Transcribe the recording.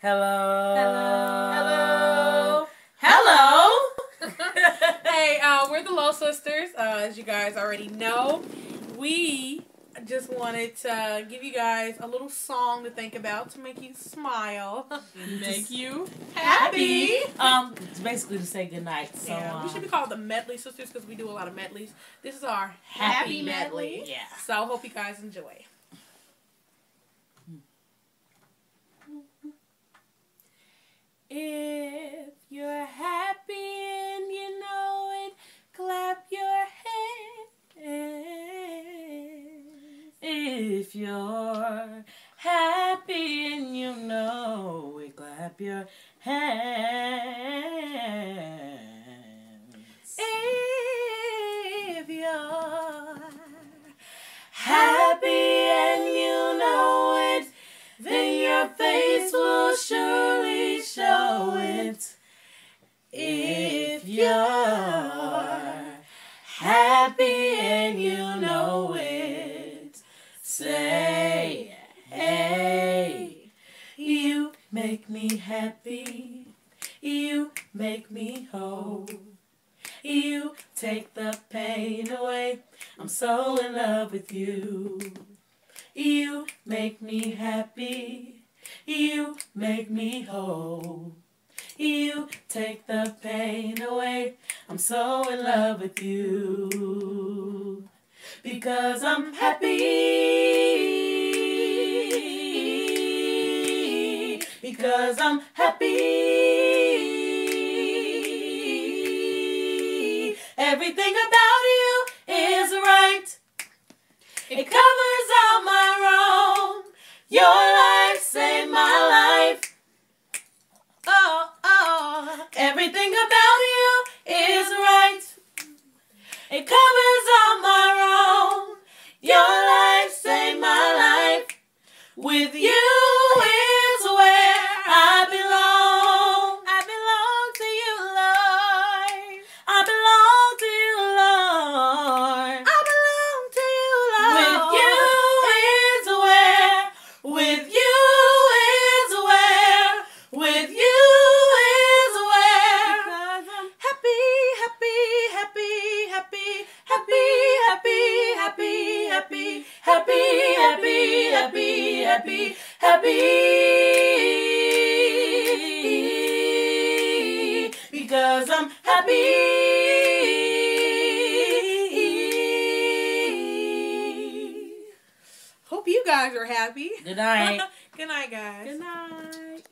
Hello. Hello. Hello. Hello. hey, uh, we're the Lowe Sisters. Uh, as you guys already know, we just wanted to give you guys a little song to think about to make you smile, Make you happy. Um, it's basically to say goodnight. So yeah, um, we should be called the Medley Sisters because we do a lot of medleys. This is our Happy happy, medley. medley. yeah. So hope you guys enjoy. If you're happy and you know it, clap your hands. If you're happy and you know it, then your face will surely show it. If you're happy and you know it, say, hey, you make me happy, you make me whole. You take the pain away. I'm so in love with you. You make me happy. You make me whole. You take the pain away. I'm so in love with you. Because I'm happy. Because I'm happy. Everything about happy, happy, happy, happy, happy, happy. Because I'm happy. Hope you guys are happy. Good night. Good night, guys. good night.